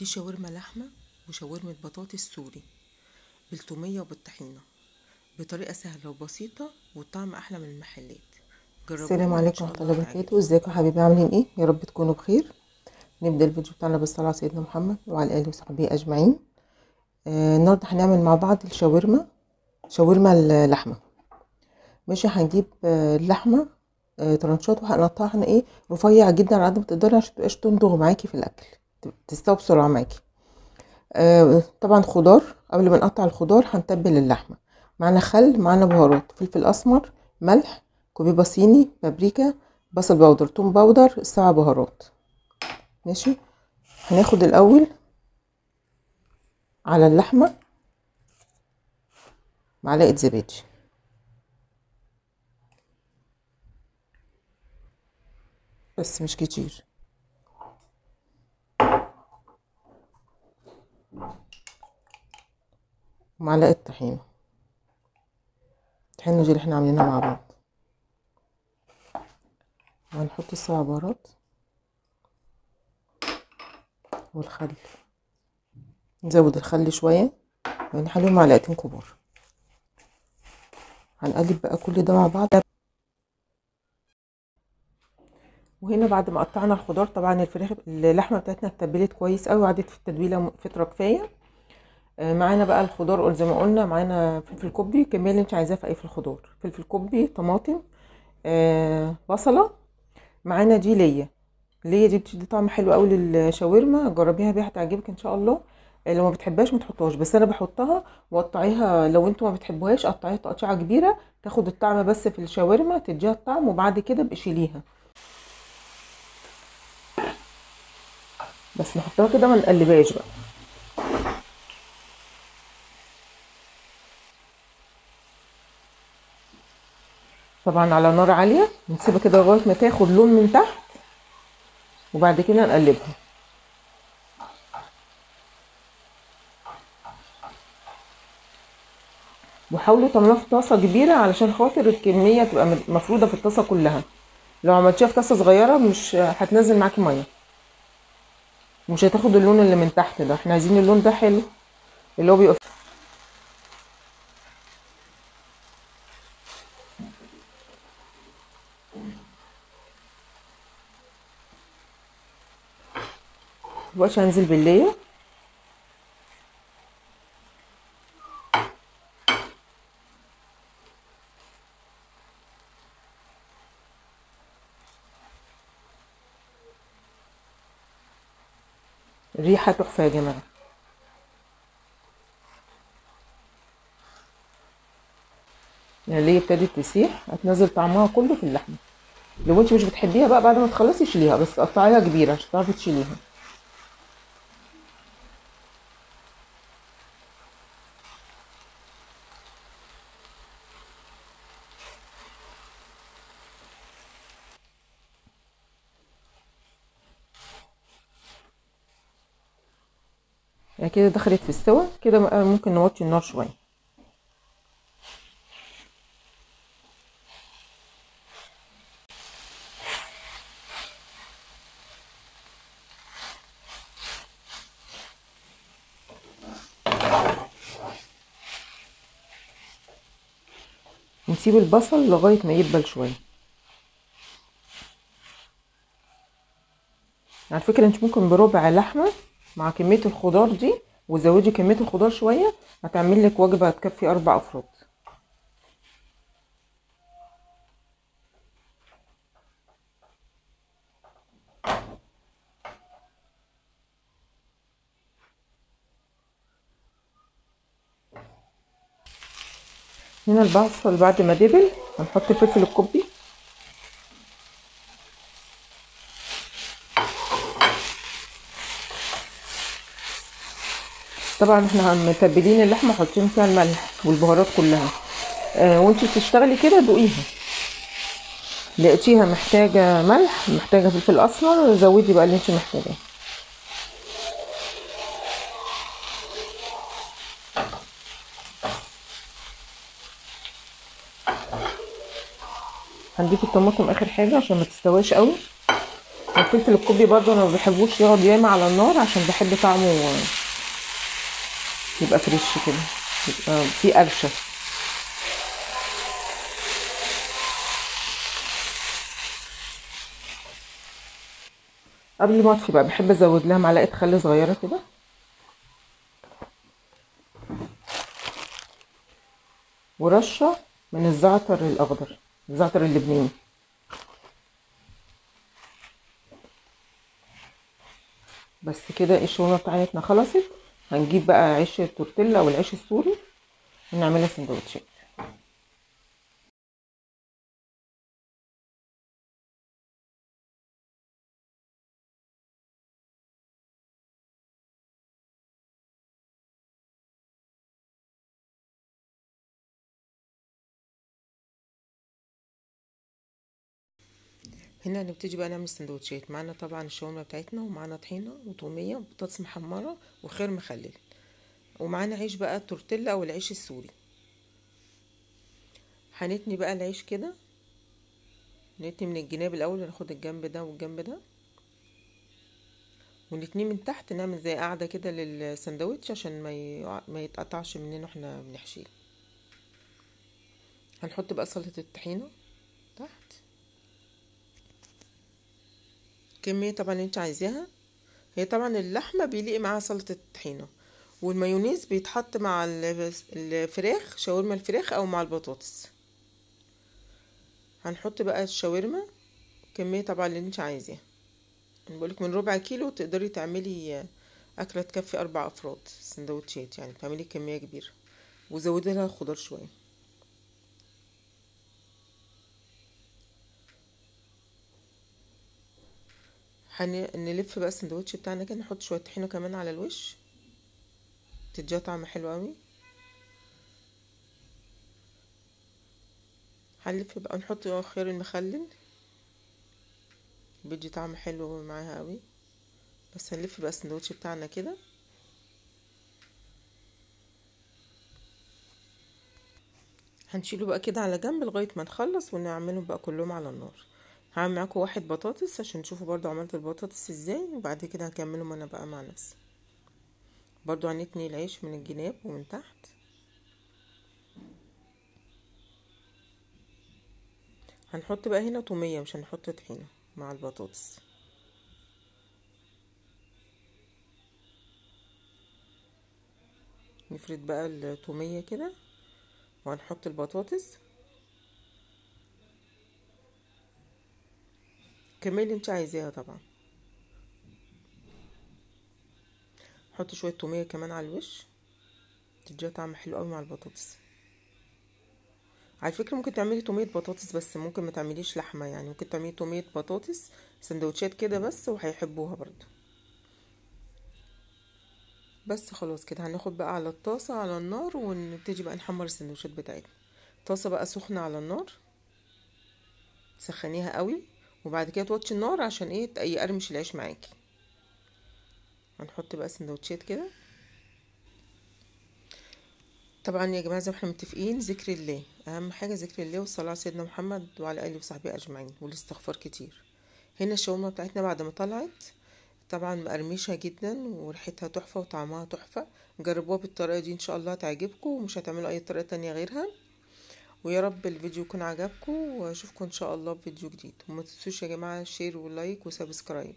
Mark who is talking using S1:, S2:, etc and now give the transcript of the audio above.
S1: دي شاورما لحمة وشاورما بطاطس سوري بالتومية وبالطحينة بطريقة سهلة وبسيطة والطعم أحلى من المحلات.
S2: السلام عليكم ورحمة الله وبركاته. إزيكم يا حبايبي عاملين إيه؟ يا رب تكونوا بخير. نبدأ الفيديو بتاعنا بالصلاة على سيدنا محمد وعلى آله وصحبه أجمعين. آه النهاردة هنعمل مع بعض الشاورما شاورما اللحمة ماشي هنجيب آه اللحمة آه ترانشات وهنقطعها إيه رفيع جدا على قد ما تقدري عشان متبقاش تندغ معاكي في الأكل. تستوي بسرعة معاكي. آه طبعا خضار قبل ما نقطع الخضار هنتبل اللحمة. معانا خل معانا بهارات فلفل أسمر ملح كوبيبة صيني بابريكا بصل powder توم powder سبع بهارات. ماشي؟ هناخد الأول على اللحمة معلقة زبادي. بس مش كتير. معلقة طحينة. الطحينة دي اللي إحنا عاملينها مع بعض. وهنحط السبع بهارات والخل. نزود الخل شوية ونحليهم معلقتين كبار. هنقلب بقى كل ده مع بعض. وهنا بعد ما قطعنا الخضار طبعا الفراخ اللحمة بتاعتنا اتبلت كويس قوي وقعدت في التتبيلة فتره كفايه معانا بقى الخضار. زي ما قلنا معانا فلفل كوبي. الكميه اللي انت عايزاها في أي في الخضار. فلفل كوبي طماطم آه بصلة. معانا دي لية. لية دي بتدي طعم حلو قوي للشاورما. جربيها بيها هتعجبك إن شاء الله. آه، لو ما بتحبهاش ما بس أنا بحطها وقطعيها لو أنتوا ما بتحبوهاش قطعيها تقطيعة كبيرة. تاخد الطعم بس في الشاورما تديها الطعم وبعد كده بقى شيليها بس نحطها كده ما نقلبهاش بقى. طبعا على نار عالية نسيبها كده لغاية ما تاخد لون من تحت وبعد كده نقلبها. وحاولوا تعملوها في طاسة كبيرة علشان خاطر الكمية تبقى مفروده في الطاسة كلها. لو عملتيها في طاسة صغيرة مش هتنزل معاكي مية. مش هتاخد اللون اللي من تحت ده. إحنا عايزين اللون ده حلو اللي هو بيبقى دلوقتي هنزل بالليه الريحه تحفة يا يعني اللي ابتدت تسيح هتنزل طعمها كله في اللحمة. لو انت مش بتحبيها بقى بعد ما تخلصي شيليها بس قطعيها كبيرة عشان تعرفي تشيليها. يعني كده دخلت في السوا كده بقى ممكن نوطي النار شوية. نسيب البصل لغاية ما يدبل شوية. على فكرة انت ممكن بربع لحمة مع كمية الخضار دي وزودي كمية الخضار شوية هتعمل لك وجبة هتكفي أربع أفراد. هنا البصل بعد ما دبل هنحط الفلفل الكوبي. طبعا إحنا متبلين اللحمة حاطين فيها الملح والبهارات كلها. آه وانتي بتشتغلي كده دوقيها. لقيتيها محتاجة ملح محتاجة فلفل أسمر زودي بقى اللي انت محتاجاه. هنضيف الطماطم آخر حاجة عشان ما تستواش قوي.
S3: الفلفل الكوبي برضو أنا ما بحبوش يقعد ياما على النار عشان بحب طعمه. يبقى فريش كده يبقى فيه قرشة. قبل ما أطفي بقى بحب أزود لها معلقة خل صغيرة كده. ورشة من الزعتر الأخضر الزعتر اللبناني. بس كده الشوربه بتاعتنا خلصت. هنجيب بقى عيش التورتيلا أو العيش السوري ونعملها سندوتشات.
S2: هنا هنبتدي بقى نعمل سندوتشات. معانا طبعا الشاورما بتاعتنا ومعانا طحينة وطوميه وبطاطس محمرة وخيار مخلل. ومعانا عيش بقى التورتيلا أو العيش السوري. هنتني بقى العيش كده. نتني من الجناب الأول ناخد الجنب ده والجنب ده. ونتنيه من تحت نعمل زي قاعدة كده للسندوتش عشان ما ي... ما يتقطعش مننا وإحنا بنحشيه. هنحط بقى سلطة الطحينة تحت. كمية طبعا اللي انت عايزاها. هي طبعا اللحمة بيليق معاها سلطة الطحينة والمايونيز بيتحط مع الفراخ شاورما الفراخ أو مع البطاطس. هنحط بقى الشاورما كمية طبعا اللي انت عايزاها. أنا بقولك من ربع كيلو تقدري تعملي أكلة تكفي أربع أفراد سندوتشات يعني تعملي كمية كبيرة. وزودي لها خضار شوية. هنلف بقى السندوتش بتاعنا كده نحط شوية طحينة كمان على الوش. تديها طعم حلو قوي. هنلف بقى نحط خيار المخلل. بيدي طعم حلو معاها قوي. بس هنلف بقى السندوتش بتاعنا كده. هنشيله بقى كده على جنب لغاية ما نخلص ونعملهم بقى كلهم على النار. هعمل معاكم واحد بطاطس عشان تشوفوا برضو عملت البطاطس إزاي وبعد كده هكملهم أنا بقى مع نفسي. برضو هنتني العيش من الجناب ومن تحت. هنحط بقى هنا تومية مش هنحط طحينة مع البطاطس. نفرد بقى التومية كده وهنحط البطاطس. كمية اللي انت عايزاها طبعا. حط شوية تومية كمان على الوش. تديها طعم حلو قوي مع البطاطس. على فكرة ممكن تعملي تومية بطاطس بس ممكن ما تعمليش لحمة يعني. ممكن تعملي تومية بطاطس سندوتشات كده بس وهيحبوها برضو بس خلاص كده هناخد بقى على الطاسة على النار ونبتدي بقى نحمر السندوتشات بتاعتنا. طاسة بقى سخنة على النار. تسخنيها قوي. وبعد كده توطي النار عشان إيه يقرمش العيش معاكي. هنحط بقى سندوتشات كده. طبعا يا جماعة زي ما إحنا متفقين ذكر الله. أهم حاجة ذكر الله والصلاة على سيدنا محمد وعلى آله وصحبه أجمعين والاستغفار كتير. هنا الشاورما بتاعتنا بعد ما طلعت طبعا مقرمشة جدا وريحتها تحفة وطعمها تحفة. جربوها بالطريقة دي إن شاء الله تعجبكم ومش هتعملوا أي طريقة تانية غيرها. ويا رب الفيديو يكون عجبكم وأشوفكم إن شاء الله في فيديو جديد. وما تنسوش يا جماعة share و like و subscribe